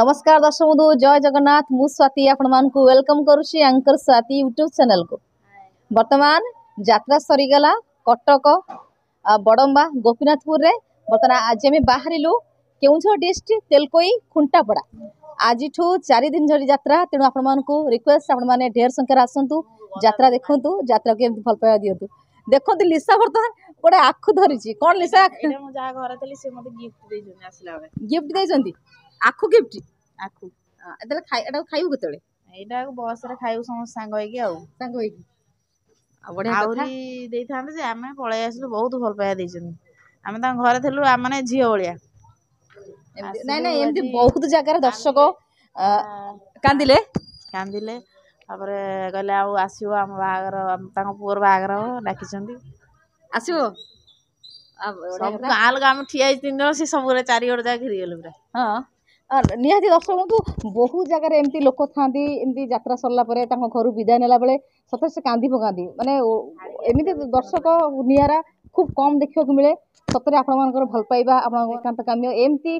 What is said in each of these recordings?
নমস্কার দর্শক বন্ধু জয় জগন্নাথ মু স্বাতি আপনার ওয়েলকম করুছি আঙ্কর স্বাতি ইউট্ୟୁବ୍ ଚ୍ୟାନେଲ୍କୁ ବର୍ତ୍ତମାନ ଯାତ୍ରା ସରିଗଲା କଟକ ବଡ଼ମ୍ବା ଗୋପୀନାଥପୁରରେ ବର୍ତ୍ତମାନ ଆଜି ଆମେ ବାହାରିଲୁ କେଉଁଝର ଡିଷ୍ଟ୍ରିକ୍ଟ ତେଲକୋଇ ଖୁଣ୍ଟାପଡ଼ା ଆଜିଠୁ ଚାରି ଦିନ ଧରି ଯାତ୍ରା ତେଣୁ ଆପଣମାନଙ୍କୁ ରିକ୍ୱେଷ୍ଟ ଆପଣମାନେ ଢେର ସଂଖ୍ୟାରେ ଆସନ୍ତୁ ଯାତ୍ରା ଦେଖନ୍ତୁ ଯାତ୍ରାକୁ କେମିତି ଭଲ ପାଇବା ଦିଅନ୍ତୁ ଦେଖନ୍ତୁ ଲିସା ବର୍ତ୍ତମାନ ଗୋଟେ ଆଖୁ ଧରିଛି କ'ଣ ଲିସା ଯାହା ଘରେ ଥିଲି ସେ ମୋତେ ଗିଫ୍ଟ ଦେଇଛନ୍ତି ଆସିଲା ବେଳେ ଗିଫ୍ଟ ଦେଇଛନ୍ତି ଆଖୁ ଗିଫ୍ଟ ଆଖୁ ଏତେବେଳେ ଏଟାକୁ ଖାଇବୁ କେତେବେଳେ ଏଇଟାକୁ ବସ୍ରେ ଖାଇବୁ ସମସ୍ତେ ସାଙ୍ଗ ହେଇକି ଆଉ ସାଙ୍ଗ ହେଇକି ଆଉ ବଢ଼ିଆ ଆହୁରି ଦେଇଥାନ୍ତେ ଯେ ଆମେ ପଳେଇ ଆସିଲୁ ବହୁତ ଭଲ ପାଇବା ଦେଇଛନ୍ତି ଆମେ ତାଙ୍କ ଘରେ ଥିଲୁ ଆମେ ଝିଅ ଭଳିଆ ନାଇଁ ନାଇଁ ଏମିତି ବହୁତ ଜାଗାରେ ଦର୍ଶକ କାନ୍ଦିଲେ କାନ୍ଦିଲେ ତାପରେ କହିଲେ ଆଉ ଆସିବ ଆମ ବାହାଘର ତାଙ୍କ ପୁଅର ବାହାଘର ଡାକିଛନ୍ତି ଆସିବ ସବୁ ଗାଁ ଲୋକ ଆମେ ଠିଆ ହେଇଛି ତିନି ଜଣ ସେ ସବୁରେ ଚାରିଗଡ଼ ଯାକ ଘିରିଗଲୁ ପୁରା ହଁ ନିହାତି ଦର୍ଶକଙ୍କୁ ବହୁ ଜାଗାରେ ଏମିତି ଲୋକ ଥାଆନ୍ତି ଏମିତି ଯାତ୍ରା ସରିଲା ପରେ ତାଙ୍କ ଘରୁ ବିଦାୟ ନେଲା ବେଳେ ସତରେ ସେ କାନ୍ଦି ପକାନ୍ତି ମାନେ ଏମିତି ଦର୍ଶକ ନିଆରା খুব কম দেখিবাক মিলে সতরে আপনার ভাল পাইবা আপনার একান্ত কাম্য এমতি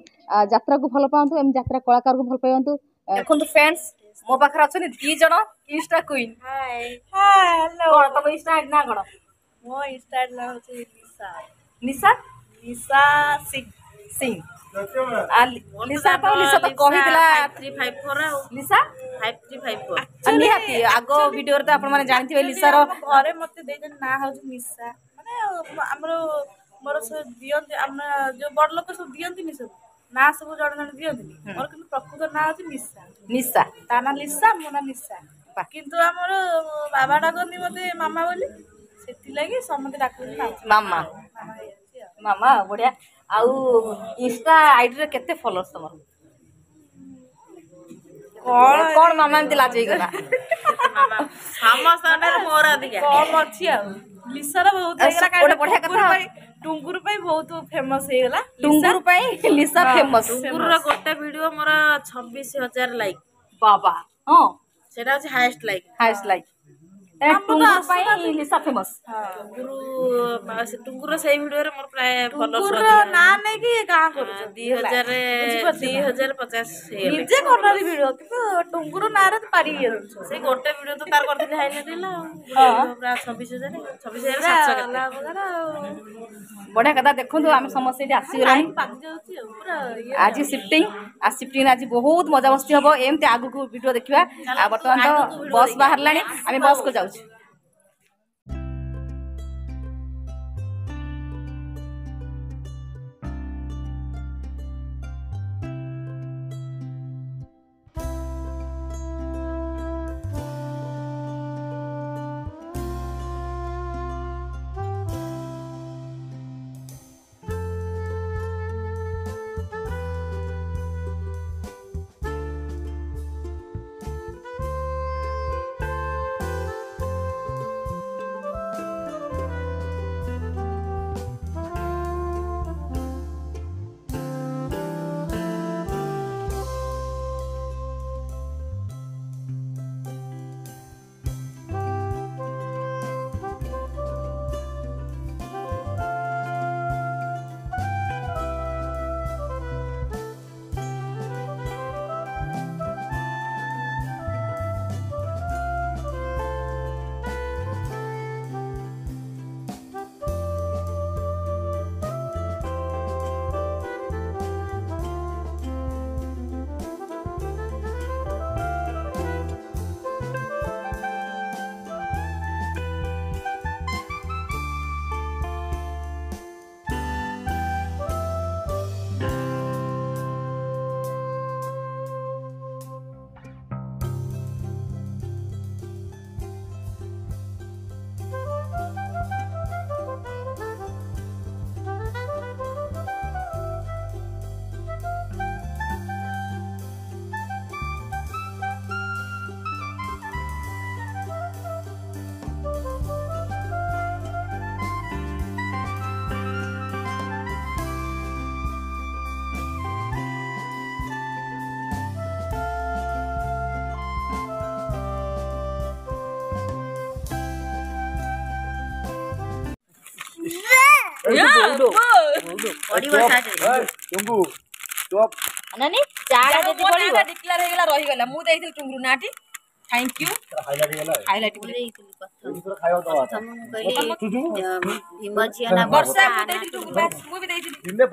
যাত্রা কু ভাল পাঁতু এমতি যাত্রা কলাকার কু ভাল পাইবন্তু দেখুন ফ্রেন্ডস মো পাখরে আছেন দুই জন ইনস্টা কুইন হাই হ্যালো তোমার ইনস্টা না কোন মো ইনস্টা না হচ্ছে নিশা নিশা নিশা সিং ସିଂ লিসা পাও লিসা তো কহিলা 354 ଆଉ লিসা 5354 ନିହାତି ଆଗ ଭିଡିଓରେ ତ ଆପଣମାନେ ଜାଣିଥିବେ ଲିସାର ଘରେ ମୋତେ ଦେଇଛନ୍ତି ନାଁ ହେଉଛି ନିଶା ମାନେ ଆମର ମୋର ସବୁ ଦିଅନ୍ତି ଆମ ଯୋଉ ବଡ଼ ଲୋକ ସବୁ ଦିଅନ୍ତିନି ସବୁ ନାଁ ସବୁ ଜଣେ ଜଣେ ଦିଅନ୍ତିନି ମୋର କିନ୍ତୁ ପ୍ରକୃତ ନାଁ ହେଉଛି ନିଶା ନିଶା ତା ନାଁ ଲିସା ମୋ ନାଁ ନିଶା କିନ୍ତୁ ଆମର ବାବା ଡାକନ୍ତି ମୋତେ ମାମା ବୋଲି ସେଥିଲାଗି ସମସ୍ତେ ଡାକୁଛନ୍ତି ମାମା ମାମା ବଢ଼ିଆ ଆଉ ଇନଷ୍ଟା ଆଇଡିରେ କେତେ ଫଲୋଅର୍ସ ତମର କଣ ମାମା ଏମିତି ଲାଜ ହେଇଗଲା ମୋର ଅଧିକା କମ୍ ଅଛି ଆଉ ଲିସାର ବହୁତ ଗୋଟେ ପାଇଁ ବହୁତ ଫେମସ୍ ହେଇଗଲା ଟୁଙ୍ଗୁରୁ ଫେମସ୍ ଟୁଙ୍ଗୁରୁର ଗୋଟେ ଭିଡିଓ ମୋର ଛବିଶ ହଜାର ଲାଇକ୍ ବାବା ହଁ ସେଟା ହଉଛି highest like highest like Lisa famous ଟୁଙ୍ଗୁର ସେଇ ଭିଡିଓରେ ମୋର ପ୍ରାୟ ଟୁଙ୍ଗୁର ନାଁ ନେଇକି ଗାଁ କରୁଛୁ ଦି ହଜାର ଦି ହଜାର ପଚାଶ ନିଜେ କର୍ଣ୍ଣରୀ ଭିଡିଓ କିନ୍ତୁ ଟୁଙ୍ଗୁର ନାଁରେ ପାରି ହେଇଯାଉଛୁ ସେଇ ଗୋଟେ ଭିଡିଓ ତ ତାର କରିଥିଲି ହାଇଲାଇଟ୍ ହେଲା ଛବିଶ ହଜାର ଛବିଶ ହଜାର ବଢିଆ କଥା ଦେଖନ୍ତୁ ଆମେ ସମସ୍ତେ ଏଠି ଆସିଗଲାଣି ଆଜି ସିଫ୍ଟିଂ ଆଉ ସିଫ୍ଟିଂ ଆଜି ବହୁତ ମଜାମସ୍ତି ହବ ଏମିତି ଆଗକୁ ଭିଡିଓ ଦେଖିବା ଆଉ ବର୍ତ୍ତମାନ ତ ବସ୍ ବାହାରିଲାଣି ଆମେ ବସ୍କୁ ଯାଉଛୁ just ନାନୀ ଚାଟା ଯଦି ପଡ଼ିବ ଡିକ୍ଲାର ହେଇଗଲା ରହିଗଲା ମୁଁ ଦେଇଥିଲି ଟୁଙ୍ଗୁରୁ ନାଟି ଥ୍ୟାଙ୍କ ୟୁ ହାଇଲାଇଟ୍ ଭୀମ ଝିଅ ନା ବର୍ଷା ମୁଁ ବି ଦେଇଥିଲି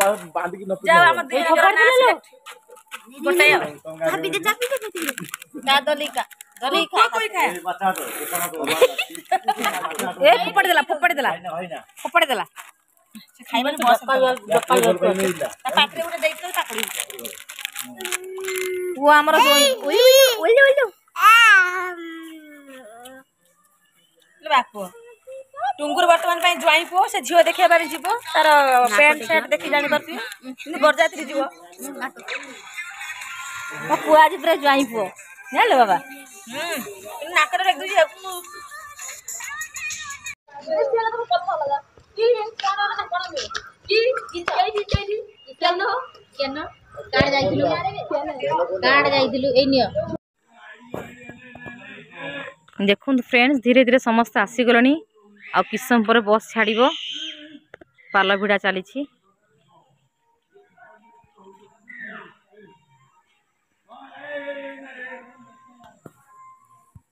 ତା ଦଲିକା ଫୋପାଡ଼ି ଦେଲା ଫୋପାଡ଼ି ଦେଲା ଫୋପାଡ଼ି ଦେଲା ଖାଇବାରେ ପାଟିରେ ଗୋଟେ ଦେଇଥିଲେ ତାକୁ ପୁଅ ଆମର ବାପ ଟୁଙ୍ଗୁର ବର୍ତ୍ତମାନ ପାଇଁ ଜ୍ୱାଇଁ ପୁଅ ସେ ଝିଅ ଦେଖେଇବାରେ ଯିବ ତାର ପ୍ୟାଣ୍ଟ ସାର୍ଟ ଦେଖି ଜାଣିପାରୁଛି କିନ୍ତୁ ବରଯାତ୍ରୀ ଯିବ ମୋ ପୁଅ ଆଜି ପୁରା ଜ୍ୱାଇଁ ପୁଅ ଜାଣିଲେ ବାବା ନାକରେ ରଖିଦେଉଛି ଆଉ মানে দেখুন ফ্রেন্ডস ধীরে ধীরে সমস্ত আসিগলি আসম পরে বস ছাড়ব পাল ভিড়া চালিছি